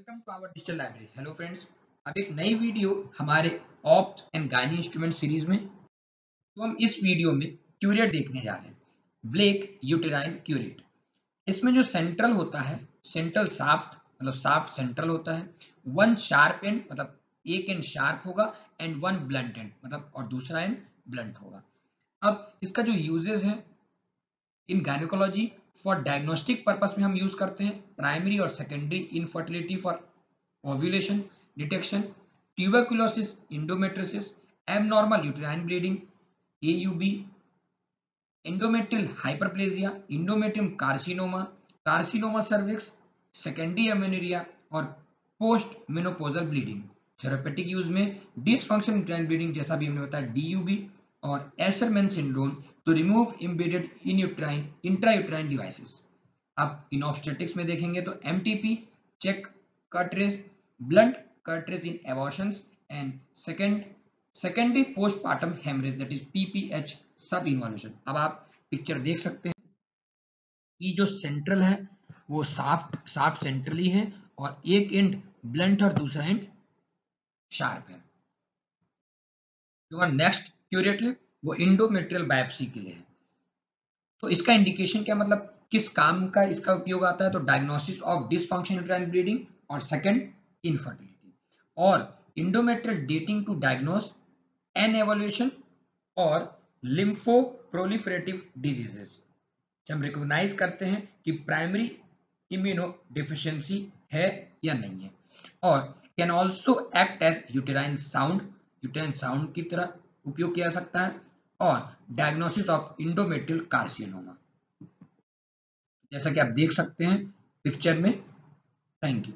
Welcome to our digital library. Hello friends, अब एक नई वीडियो हमारे एंड इंस्ट्रूमेंट सीरीज़ में। तो हम इस वीडियो में क्यूरेट देखने जा रहे हैं। ब्लेक यूटेराइन क्यूरेट इसमें जो सेंट्रल होता है सेंट्रल साफ्ट मतलब साफ्ट सेंट्रल होता है वन शार्प एंड मतलब एक एंड शार्प होगा एंड वन ब्लंट एंड मतलब और दूसरा एंड ब्लंट होगा। अब इसका जो यूजेस है in gynaecology for diagnostic purpose में हम यूज़ करते हैं प्राइमरी और secondary infertility for ovulation detection tuberculosis endometriosis abnormal uterine bleeding AUB endometrial hyperplasia, endometrium carcinoma carcinoma cervix, secondary amenorrhea और post menopausal bleeding therapeutic use में dysfunction bleeding जैसा भी हमने बताया डीयूबी और Asherman syndrome to remove embedded in uterine intrauterine devices अब in obstetrics में देखेंगे तो MTP check curettage blunt curettage in abortions and second secondary postmortem haemorrhage that is PPH subinvolution अब आप पिक्चर देख सकते हैं। कि जो सेंट्रल है, वो साफ्ट साफ्ट सेंट्रली है, और एक एंड ब्लंट और दूसरा एंड शार्प है। नेक्स्ट क्यूरेट है। वो इंडोमेट्रियल बायोप्सी के लिए है। तो इसका इंडिकेशन क्या मतलब किस काम का इसका उपयोग आता है? तो diagnosis of dysfunction uterine bleeding और सेकंड इनफर्टिलिटी और endometrial dating to diagnose an evolution और लिम्फो प्रोलिफरेटिव डिजीजेस हम रिकॉग्नाइज करते हैं कि प्राइमरी इम्यूनो डिफिशियंसी है या नहीं है। और can also act as uterine sound uterine sound की तरह उपयोग किया जा सकता है। और डायग्नोसिस ऑफ़ इंडोमेट्रियल कार्सिनोमा जैसा कि आप देख सकते हैं पिक्चर में। Thank you